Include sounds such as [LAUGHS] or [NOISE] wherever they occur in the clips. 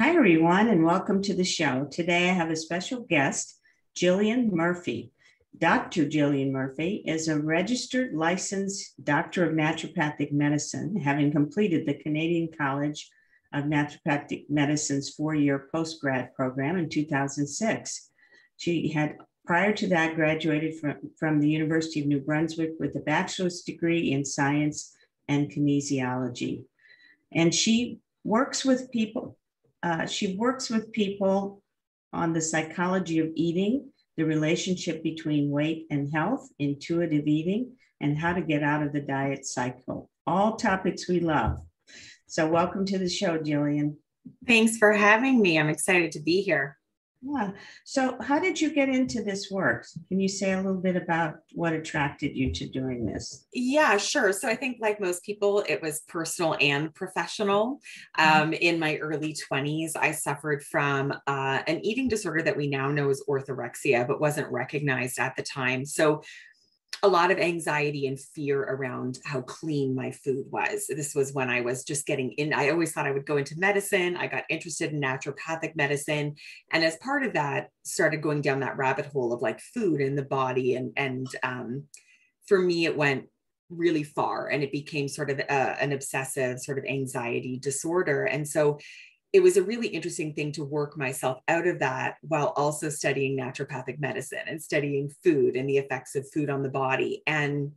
Hi, everyone, and welcome to the show. Today I have a special guest, Jillian Murphy. Dr. Jillian Murphy is a registered licensed doctor of naturopathic medicine, having completed the Canadian College of Naturopathic Medicine's four year postgrad program in 2006. She had, prior to that, graduated from, from the University of New Brunswick with a bachelor's degree in science and kinesiology. And she works with people uh, she works with people on the psychology of eating, the relationship between weight and health, intuitive eating, and how to get out of the diet cycle. All topics we love. So, welcome to the show, Jillian. Thanks for having me. I'm excited to be here. Yeah. So, how did you get into this work? Can you say a little bit about what attracted you to doing this? Yeah, sure. So, I think, like most people, it was personal and professional. Mm-hmm. Um, in my early 20s, I suffered from uh, an eating disorder that we now know as orthorexia, but wasn't recognized at the time. So, a lot of anxiety and fear around how clean my food was. This was when I was just getting in. I always thought I would go into medicine. I got interested in naturopathic medicine. And as part of that, started going down that rabbit hole of like food in the body. And, and um, for me, it went really far and it became sort of a, an obsessive sort of anxiety disorder. And so it was a really interesting thing to work myself out of that while also studying naturopathic medicine and studying food and the effects of food on the body. And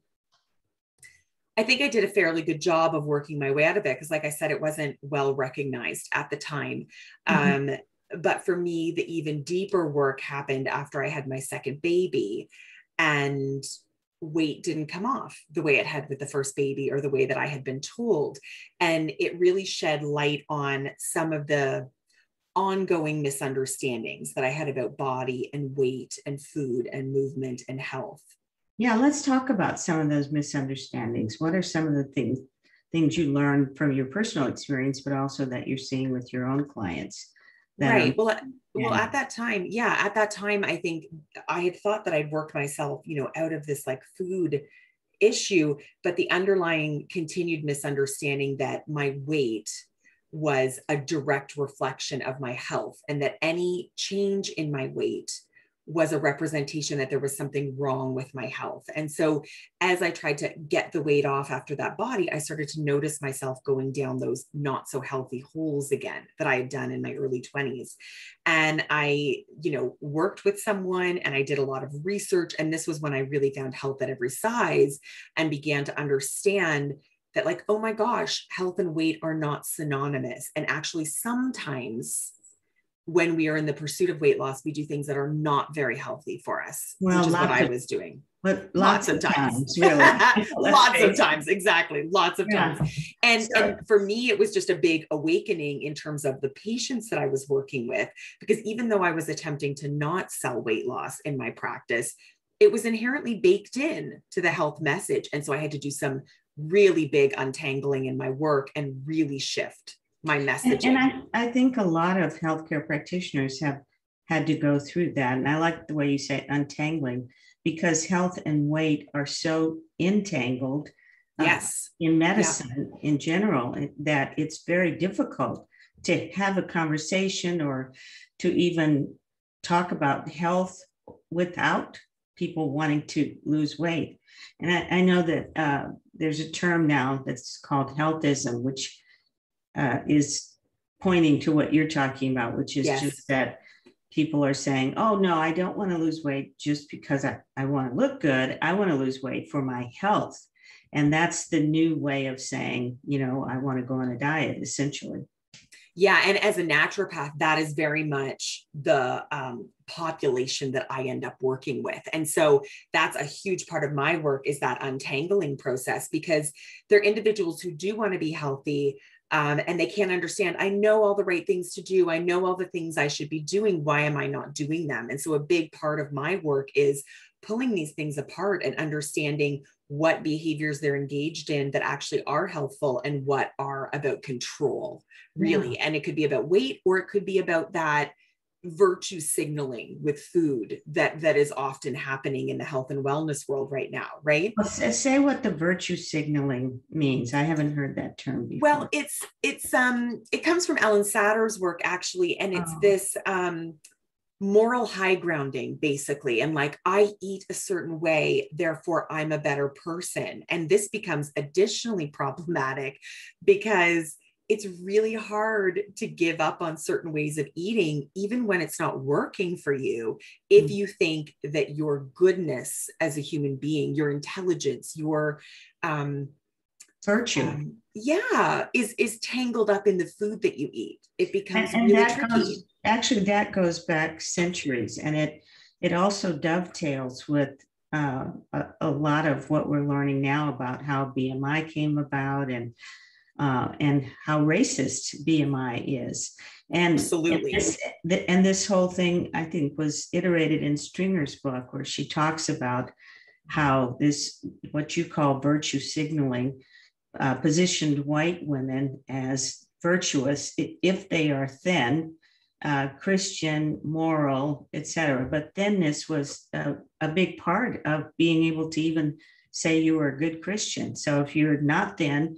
I think I did a fairly good job of working my way out of it because, like I said, it wasn't well recognized at the time. Mm-hmm. Um, but for me, the even deeper work happened after I had my second baby. And weight didn't come off the way it had with the first baby or the way that I had been told. And it really shed light on some of the ongoing misunderstandings that I had about body and weight and food and movement and health. Yeah, let's talk about some of those misunderstandings. What are some of the things things you learned from your personal experience, but also that you're seeing with your own clients? Right well yeah. well at that time yeah at that time i think i had thought that i'd worked myself you know out of this like food issue but the underlying continued misunderstanding that my weight was a direct reflection of my health and that any change in my weight was a representation that there was something wrong with my health. And so, as I tried to get the weight off after that body, I started to notice myself going down those not so healthy holes again that I had done in my early 20s. And I, you know, worked with someone and I did a lot of research. And this was when I really found health at every size and began to understand that, like, oh my gosh, health and weight are not synonymous. And actually, sometimes when we are in the pursuit of weight loss, we do things that are not very healthy for us, well, which is what I was doing. But lots, lots of times, times really. [LAUGHS] lots of times, exactly. Lots of yeah. times. And, so, and for me, it was just a big awakening in terms of the patients that I was working with, because even though I was attempting to not sell weight loss in my practice, it was inherently baked in to the health message. And so I had to do some really big untangling in my work and really shift my messaging. And, and I, I think a lot of healthcare practitioners have had to go through that. And I like the way you say untangling because health and weight are so entangled uh, yes. in medicine yeah. in general that it's very difficult to have a conversation or to even talk about health without people wanting to lose weight. And I, I know that uh, there's a term now that's called healthism, which uh, is pointing to what you're talking about, which is yes. just that people are saying, oh, no, I don't want to lose weight just because I, I want to look good. I want to lose weight for my health. And that's the new way of saying, you know, I want to go on a diet, essentially. Yeah. And as a naturopath, that is very much the um, population that I end up working with. And so that's a huge part of my work is that untangling process because they're individuals who do want to be healthy, um, and they can't understand i know all the right things to do. I know all the things i should be doing. Why am i not doing them? And so a big part of my work is pulling these things apart and understanding what behaviors they're engaged in that actually are helpful and what are about control really. Yeah. and it could be about weight or it could be about that virtue signaling with food that that is often happening in the health and wellness world right now right? Well, say what the virtue signaling means. I haven't heard that term before. well it's it's um it comes from Ellyn Satter's work actually and it's oh. this um moral high grounding basically and like i eat a certain way therefore i'm a better person and this becomes additionally problematic because it's really hard to give up on certain ways of eating, even when it's not working for you, if mm. you think that your goodness as a human being, your intelligence, your um, virtue, um, yeah, is is tangled up in the food that you eat. It becomes and, and really tricky. Goes, actually, that goes back centuries, and it it also dovetails with uh, a, a, lot of what we're learning now about how BMI came about and uh, and how racist BMI is. And absolutely, and this, and this, whole thing, I think, was iterated in Strings' book, where she talks about how this, what you call virtue signaling, uh, positioned white women as virtuous if they are thin, uh, Christian, moral, etc. But thinness was a, a big part of being able to even say you were a good Christian. So if you're not thin,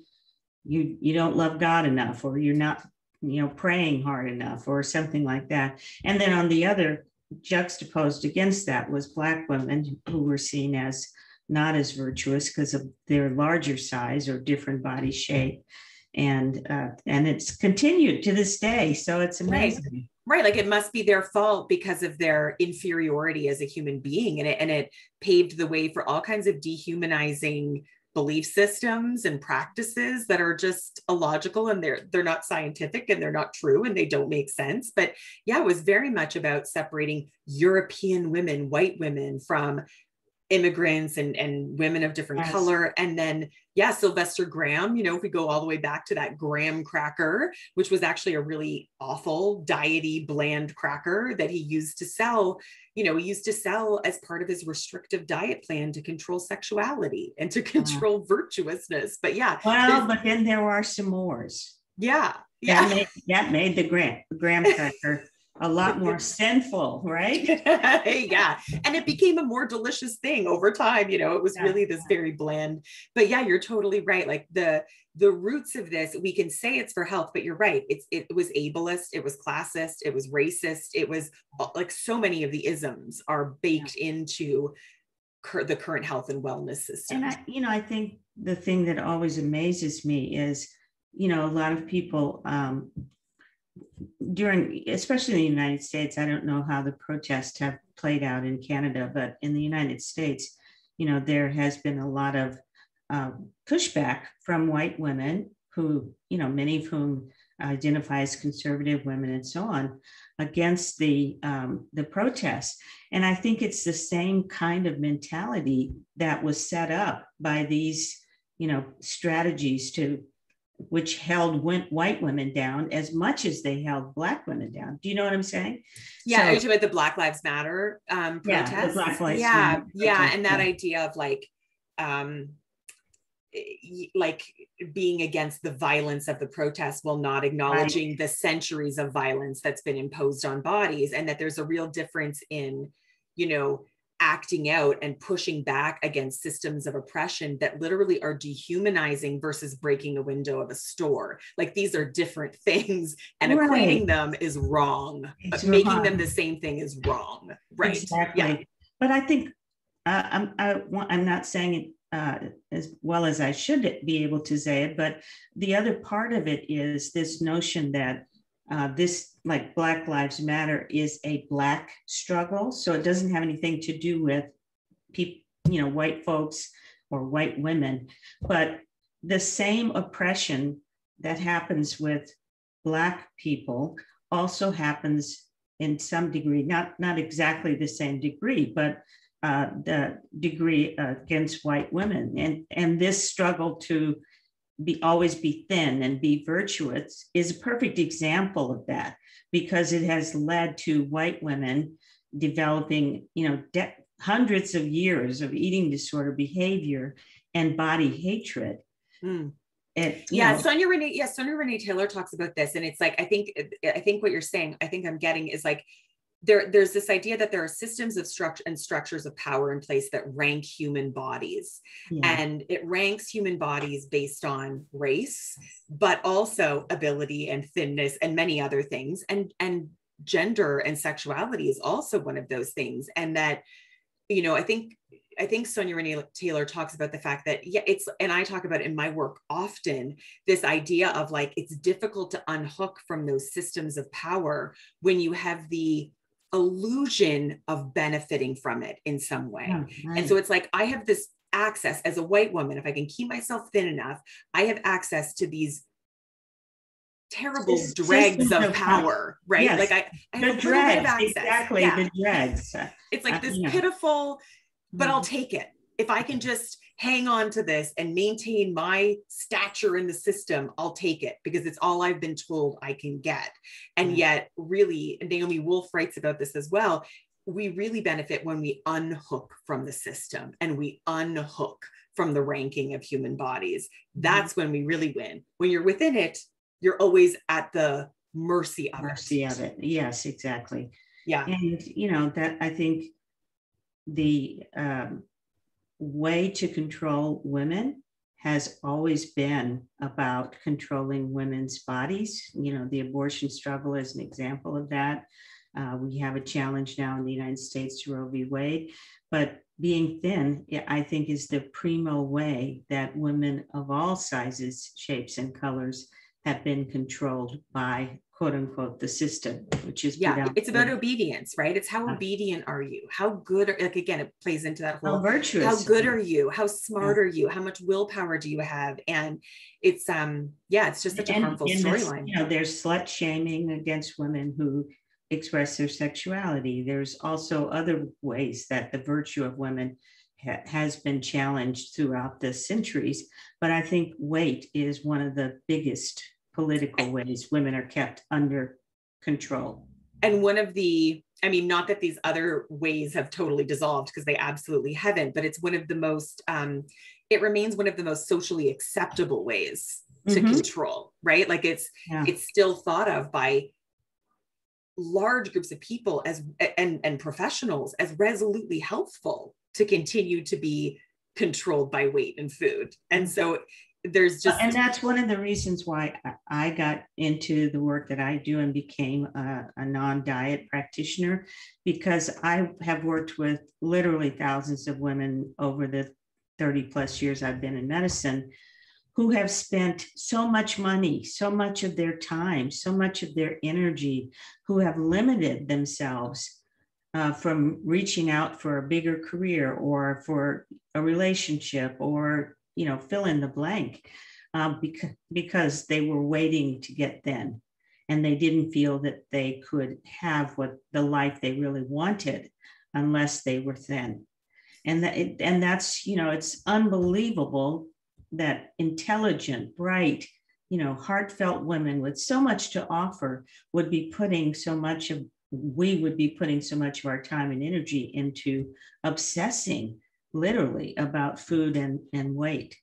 you you don't love God enough or you're not you know praying hard enough or something like that. And then on the other juxtaposed against that was black women who were seen as not as virtuous because of their larger size or different body shape. And uh, and it's continued to this day so it's amazing. Right. right like it must be their fault because of their inferiority as a human being and it and it paved the way for all kinds of dehumanizing belief systems and practices that are just illogical and they're they're not scientific and they're not true and they don't make sense. But yeah it was very much about separating european women white women from immigrants and, and women of different yes. color. And then, yeah, Sylvester Graham, you know, if we go all the way back to that graham cracker, which was actually a really awful, diety, bland cracker that he used to sell, you know, he used to sell as part of his restrictive diet plan to control sexuality and to control wow. virtuousness. But yeah. Well, but then there are some mores. Yeah. Yeah. That made, that made the graham, graham cracker [LAUGHS] a lot more sinful, right? [LAUGHS] yeah. And it became a more delicious thing over time. You know, it was yeah. really this very bland. But yeah, you're totally right. Like the the roots of this, we can say it's for health, but you're right. It's it was ableist, it was classist, it was racist, it was like so many of the isms are baked yeah. into cur- the current health and wellness system. And I, you know, I think the thing that always amazes me is, you know, a lot of people um, during, especially in the United States, I don't know how the protests have played out in Canada, but in the United States, you know, there has been a lot of uh, pushback from white women who, you know, many of whom identify as conservative women and so on, against the um, the protests. And I think it's the same kind of mentality that was set up by these, you know, strategies to which held white women down as much as they held black women down. Do you know what I'm saying? Yeah, so, are you talking about the Black Lives Matter um, protests? Yeah, Black Lives yeah, Matter yeah, and that yeah. idea of like, um, like being against the violence of the protest while not acknowledging right. the centuries of violence that's been imposed on bodies, and that there's a real difference in, you know, acting out and pushing back against systems of oppression that literally are dehumanizing versus breaking a window of a store. Like these are different [LAUGHS] things, and right. equating them is wrong. It's but making them the same thing is wrong. Right. Exactly. Yeah. But I think uh, I'm I, I'm not saying it uh, as well as I should be able to say it, but the other part of it is this notion that uh, this like black lives matter is a black struggle. So it doesn't have anything to do with people you know white folks or white women. But the same oppression that happens with black people also happens in some degree not not exactly the same degree but uh, the degree against white women. And and this struggle to be always be thin and be virtuous is a perfect example of that because it has led to white women developing you know de- hundreds of years of eating disorder behavior and body hatred mm. It, yeah, know, Sonya Renee, yeah, Sonya Renee Taylor talks about this, and it's like I think I think what you're saying, I think I'm getting is like there, there's this idea that there are systems of structure and structures of power in place that rank human bodies. Yeah. And it ranks human bodies based on race, but also ability and thinness and many other things. And, and gender and sexuality is also one of those things. And that, you know, I think I think Sonya Renee Taylor talks about the fact that, yeah, it's, and I talk about in my work often, this idea of like, it's difficult to unhook from those systems of power when you have the illusion of benefiting from it in some way. Right. And so it's like, I have this access as a white woman, if I can keep myself thin enough, I have access to these terrible it's dregs of power, right? Yes. Like I, I have the a dregs, bit of access. Exactly, yeah. the dregs. It's like uh, this pitiful, but I'll mm-hmm. take it. If I can just hang on to this and maintain my stature in the system, I'll take it because it's all I've been told I can get. And mm-hmm. yet, really, Naomi Wolf writes about this as well. We really benefit when we unhook from the system and we unhook from the ranking of human bodies. Mm-hmm. That's mm-hmm. when we really win. When you're within it, you're always at the mercy of mercy it. of it. Yes, exactly. Yeah. And you know that I think the um, way to control women has always been about controlling women's bodies. You know, the abortion struggle is an example of that. Uh, we have a challenge now in the United States to Roe v. Wade, but being thin, I think, is the primo way that women of all sizes, shapes, and colors have been controlled by quote unquote the system which is yeah it's about obedience right? It's how obedient are you? How good are, like again it plays into that whole how virtuous how good are you? How smart yeah. are you? How much willpower do you have? And it's um yeah it's just such and, a harmful storyline. you know there's slut shaming against women who express their sexuality. There's also other ways that the virtue of women ha- has been challenged throughout the centuries but i think weight is one of the biggest political ways women are kept under control. And one of the, I mean, not that these other ways have totally dissolved because they absolutely haven't, but it's one of the most, um, it remains one of the most socially acceptable ways to mm-hmm. control, right? Like it's, yeah. it's still thought of by large groups of people as and and professionals as resolutely helpful to continue to be controlled by weight and food and so there's just and that's one of the reasons why i got into the work that i do and became a, a, non-diet practitioner because i have worked with literally thousands of women over the 30 plus years i've been in medicine who have spent so much money so much of their time so much of their energy who have limited themselves uh, from reaching out for a bigger career or for a relationship or you know, fill in the blank um, because, because they were waiting to get thin and they didn't feel that they could have what the life they really wanted unless they were thin. And that it, and that's, you know, it's unbelievable that intelligent, bright, you know, heartfelt women with so much to offer would be putting so much of we would be putting so much of our time and energy into obsessing literally about food and, and weight.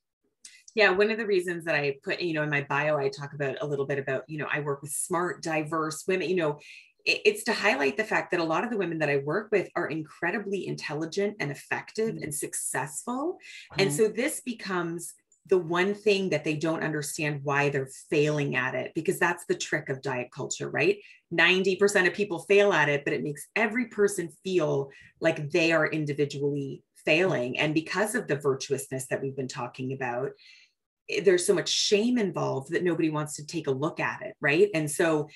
Yeah, one of the reasons that I put, you know, in my bio, I talk about a little bit about, you know, I work with smart, diverse women, you know, it's to highlight the fact that a lot of the women that I work with are incredibly intelligent and effective mm-hmm. and successful. Mm-hmm. And so this becomes the one thing that they don't understand why they're failing at it, because that's the trick of diet culture, right? 90% of people fail at it, but it makes every person feel like they are individually failing. And because of the virtuousness that we've been talking about, eh, there's so much shame involved that nobody wants to take a look at it. Right. And so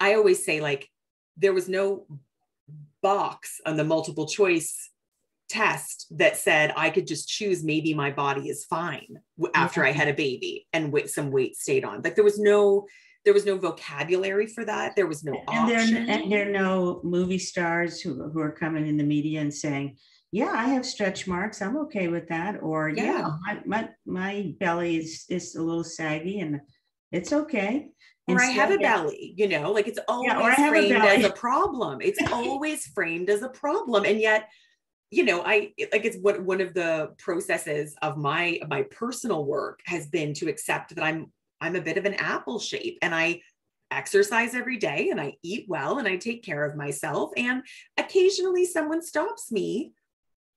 I always say, like, there was no box on the multiple choice test that said I could just choose maybe my body is fine after I had a baby and with some weight stayed on. Like there was no there was no vocabulary for that. There was no and option. There, and there are no movie stars who, who are coming in the media and saying, yeah, I have stretch marks. I'm okay with that. Or yeah, yeah my, my, my belly is, is a little saggy and it's okay. Or Instead, I have a belly, you know, like it's always yeah, framed a as a problem. It's [LAUGHS] always framed as a problem. And yet, you know, I like it's what one of the processes of my my personal work has been to accept that I'm I'm a bit of an apple shape and I exercise every day and I eat well and I take care of myself. And occasionally someone stops me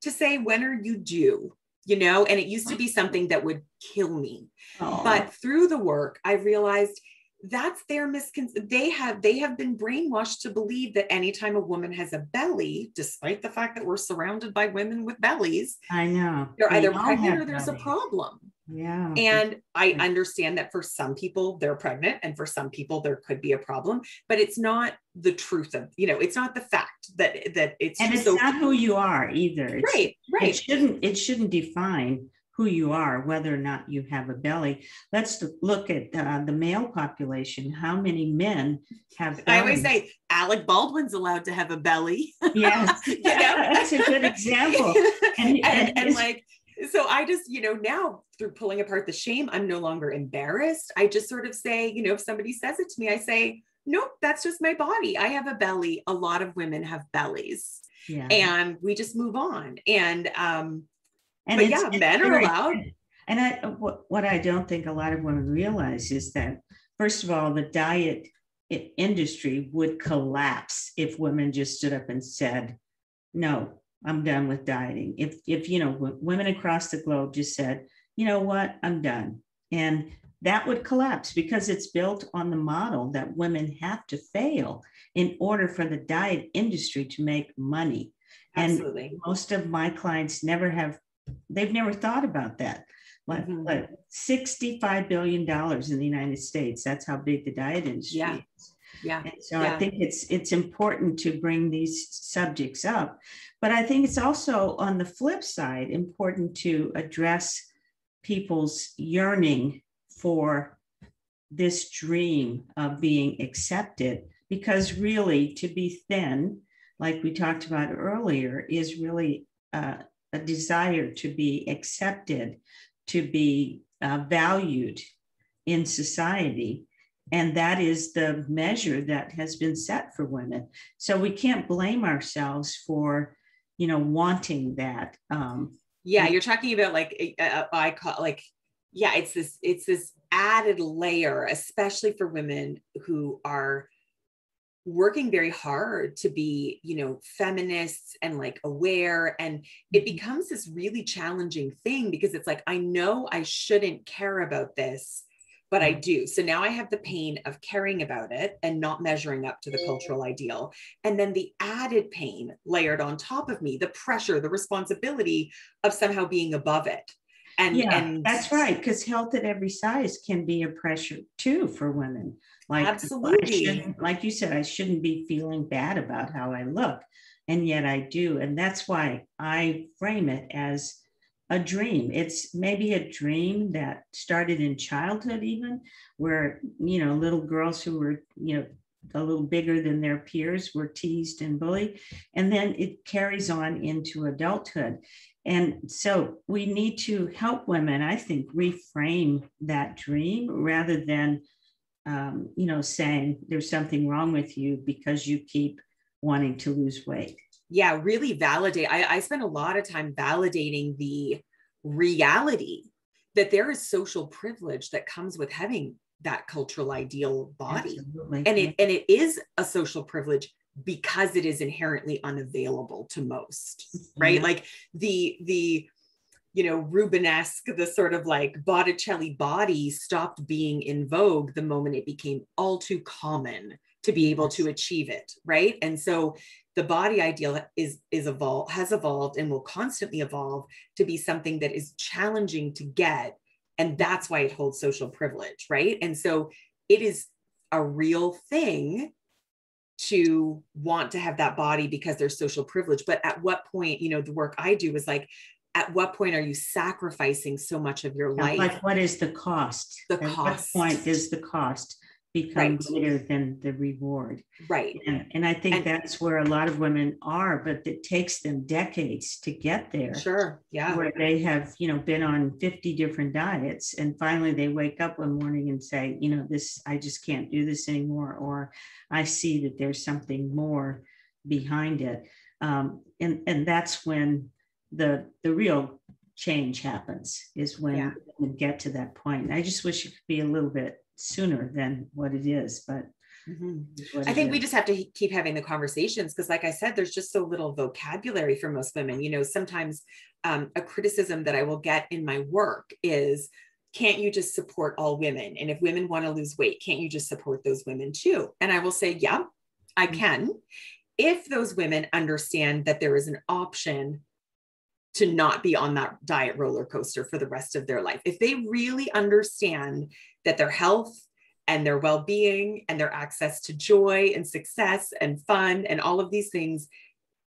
to say, When are you due? You know, and it used to be something that would kill me. Aww. But through the work, I realized that's their misconception. They have they have been brainwashed to believe that anytime a woman has a belly, despite the fact that we're surrounded by women with bellies, I know they're either pregnant or there's bellies. a problem. Yeah. And I understand that for some people they're pregnant and for some people there could be a problem, but it's not the truth of, you know, it's not the fact that that it's And it's so not who you are either. It's, right, right. It shouldn't it shouldn't define who you are, whether or not you have a belly. Let's look at uh, the male population. How many men have? Bellies? I always say Alec Baldwin's allowed to have a belly. [LAUGHS] Yes, yeah, [LAUGHS] that's a good example. [LAUGHS] And, and, and, and like, so I just, you know, now through pulling apart the shame, I'm no longer embarrassed. I just sort of say, you know, if somebody says it to me, I say, nope, that's just my body. I have a belly. A lot of women have bellies. Yeah. And we just move on. And um, and but yeah, men are allowed. And I, what, what I don't think a lot of women realize is that, first of all, the diet industry would collapse if women just stood up and said, no, I'm done with dieting. If, if, you know, women across the globe just said, you know what, I'm done. And that would collapse because it's built on the model that women have to fail in order for the diet industry to make money. Absolutely. And most of my clients never have they've never thought about that. Like, mm-hmm. like $65 billion in the United States. That's how big the diet industry yeah. is. Yeah. And so yeah. I think it's it's important to bring these subjects up. But I think it's also on the flip side important to address people's yearning for this dream of being accepted because really to be thin like we talked about earlier is really uh, a desire to be accepted, to be uh, valued in society. And that is the measure that has been set for women. So we can't blame ourselves for, you know, wanting that. Um, yeah, you're talking about like uh, I call like, yeah, it's this it's this added layer, especially for women who are working very hard to be you know feminists and like aware and it mm-hmm. becomes this really challenging thing because it's like i know i shouldn't care about this but i mm-hmm. do. So now i have the pain of caring about it and not measuring up to the cultural ideal. And then the added pain layered on top of me the pressure the responsibility of somehow being above it. And yeah and that's right because health at every size can be a pressure too for women. Like absolutely. like you said i shouldn't be feeling bad about how i look and yet i do. And that's why i frame it as a dream it's maybe a dream that started in childhood even where you know little girls who were you know a little bigger than their peers were teased and bullied and then it carries on into adulthood and so we need to help women i think reframe that dream rather than um, you know, saying there's something wrong with you because you keep wanting to lose weight. Yeah, really validate. I, I spend a lot of time validating the reality that there is social privilege that comes with having that cultural ideal body. Absolutely. And it and it is a social privilege because it is inherently unavailable to most, mm-hmm. right? Like the the you know, Rubenesque, the sort of like Botticelli body stopped being in vogue the moment it became all too common to be able to achieve it, right? And so the body ideal is is evolved has evolved and will constantly evolve to be something that is challenging to get and that's why it holds social privilege, right? And so it is a real thing to want to have that body because there's social privilege but at what point you know the work i do is like at what point are you sacrificing so much of your life? Like, what is the cost? The at cost. what point is the cost become right. greater than the reward? Right. And, and I think and, that's where a lot of women are, but it takes them decades to get there. Sure. Yeah. Where they have, you know, been on 50 different diets and finally they wake up one morning and say, you know, this, I just can't do this anymore. Or I see that there's something more behind it. Um, and, and that's when the the real change happens is when yeah. we get to that point. I just wish it could be a little bit sooner than what it is, but Mm-hmm. I think we just have to keep having the conversations because, like I said, there's just so little vocabulary for most women. You know, sometimes um, a criticism that I will get in my work is, can't you just support all women? And if women want to lose weight, can't you just support those women too? And I will say, yeah, I mm-hmm. can. If those women understand that there is an option to not be on that diet roller coaster for the rest of their life, if they really understand that their health and their well being and their access to joy and success and fun and all of these things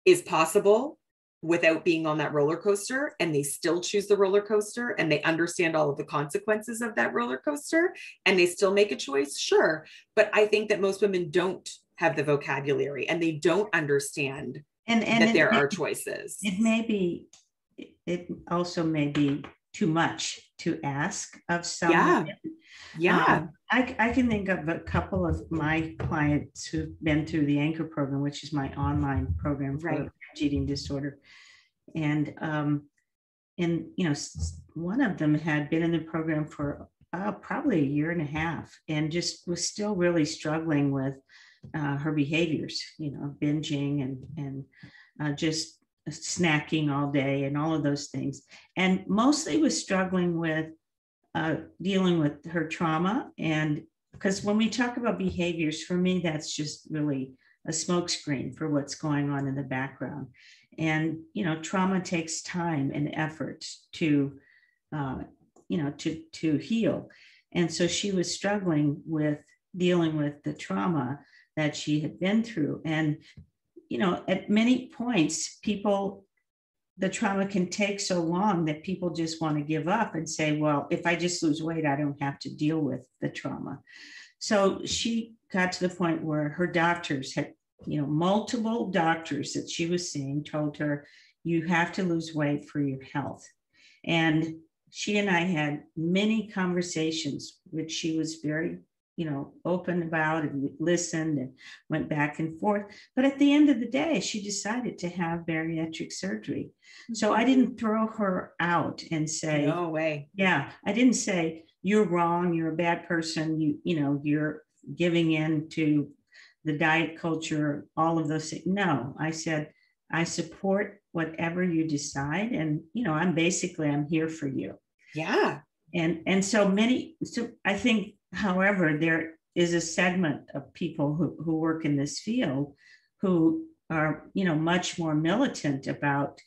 is possible without being on that roller coaster and they still choose the roller coaster and they understand all of the consequences of that roller coaster and they still make a choice sure. But i think that most women don't have the vocabulary and they don't understand and, and that there are choices. it may be it also may be too much to ask of someone yeah yeah. Um, I, I can think of a couple of my clients who've been through the Anchor program, which is my online program for right. eating disorder. And, um, and, you know, one of them had been in the program for uh, probably a year and a half and just was still really struggling with uh, her behaviors, you know, binging and, and uh, just snacking all day and all of those things. And mostly was struggling with uh, dealing with her trauma. And because when we talk about behaviors, for me, that's just really a smokescreen for what's going on in the background. And, you know, trauma takes time and effort to, uh, you know, to, to heal. And so she was struggling with dealing with the trauma that she had been through. And, you know, at many points, people the trauma can take so long that people just want to give up and say, well, if I just lose weight, I don't have to deal with the trauma. So she got to the point where her doctors had, you know, multiple doctors that she was seeing told her, you have to lose weight for your health. And she and I had many conversations, which she was very you know, open about and listened and went back and forth. But at the end of the day, she decided to have bariatric surgery. So I mm-hmm. didn't throw her out and say, No way. Yeah. I didn't say, you're wrong, you're a bad person, you, you know, you're giving in to the diet culture, all of those things. No, I said, I support whatever you decide. And, you know, I'm basically, I'm here for you. Yeah. And, and so many, so I think However, there is a segment of people who, who work in this field who are, you know, much more militant about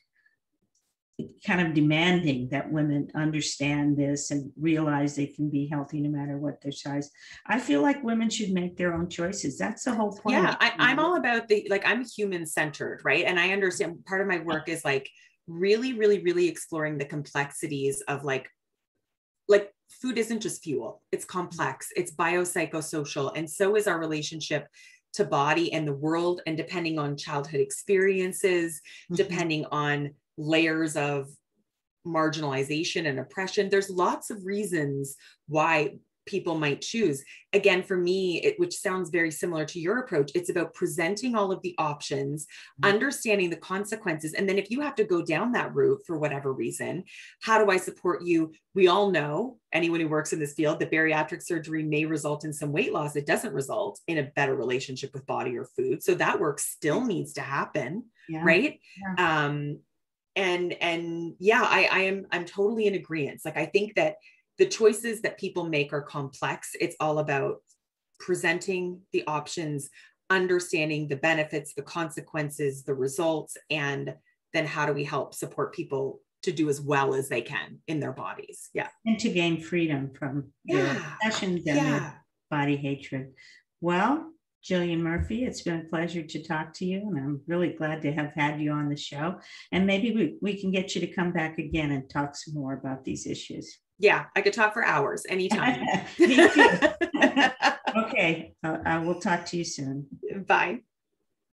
kind of demanding that women understand this and realize they can be healthy no matter what their size. I feel like women should make their own choices. That's the whole point. Yeah, I, am all about the like I'm human centered, right? And I understand part of my work is like really, really, really exploring the complexities of like like food isn't just fuel, it's complex, it's biopsychosocial, and so is our relationship to body and the world. And depending on childhood experiences, mm-hmm. depending on layers of marginalization and oppression, there's lots of reasons why people might choose. Again, for me, it, which sounds very similar to your approach, it's about presenting all of the options, mm-hmm. understanding the consequences. And then if you have to go down that route for whatever reason, how do I support you? We all know, anyone who works in this field, that bariatric surgery may result in some weight loss. It doesn't result in a better relationship with body or food. So that work still needs to happen. Yeah. Right. Yeah. Um, and and yeah, I, I am I'm totally in agreement. Like I think that the choices that people make are complex. It's all about presenting the options, understanding the benefits, the consequences, the results, and then how do we help support people to do as well as they can in their bodies? Yeah. And to gain freedom from yeah. obsessions and yeah. body hatred. Well, Jillian Murphy, it's been a pleasure to talk to you, and I'm really glad to have had you on the show. And maybe we, we can get you to come back again and talk some more about these issues. Yeah, I could talk for hours anytime. [LAUGHS] [LAUGHS] okay, I will talk to you soon. Bye.